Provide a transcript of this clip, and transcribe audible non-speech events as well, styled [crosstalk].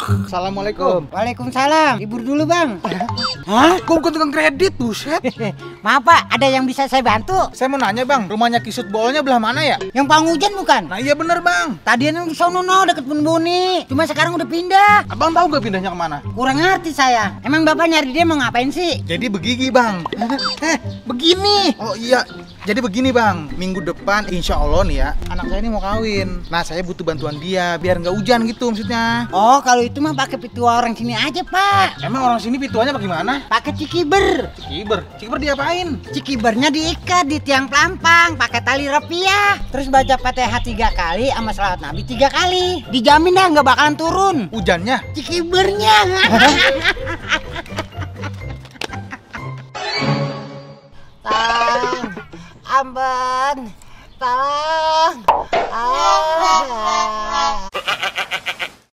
Assalamualaikum. Waalaikumsalam. Libur dulu bang. [laughs] Hah? Gue bukan tukang kredit, buset. [laughs] Maaf pak, ada yang bisa saya bantu? Saya mau nanya bang, rumahnya Kisut Bolnya belah mana ya? Yang pang hujan bukan? Nah iya bener bang. Tadian di sono no deket Bun Buni. Cuma sekarang udah pindah. Abang tahu gak pindahnya ke mana? Kurang ngerti saya. Emang bapak nyari dia mau ngapain sih? Jadi begigi bang. [laughs] Eh, begini. Oh iya. Jadi begini bang, minggu depan insya Allah nih ya, anak saya ini mau kawin. Nah saya butuh bantuan dia biar nggak hujan gitu maksudnya. Oh kalau itu mah pakai pitua orang sini aja pak. Emang orang sini pituannya bagaimana? Pakai cikiber. Cikiber, cikiber diapain? Cikibernya diikat di tiang pelampang pakai tali rapiah. Terus baca fatihah tiga kali sama salawat nabi tiga kali. Dijamin dah nggak bakalan turun. Hujannya? Cikibernya. [laughs] ambon, tolong.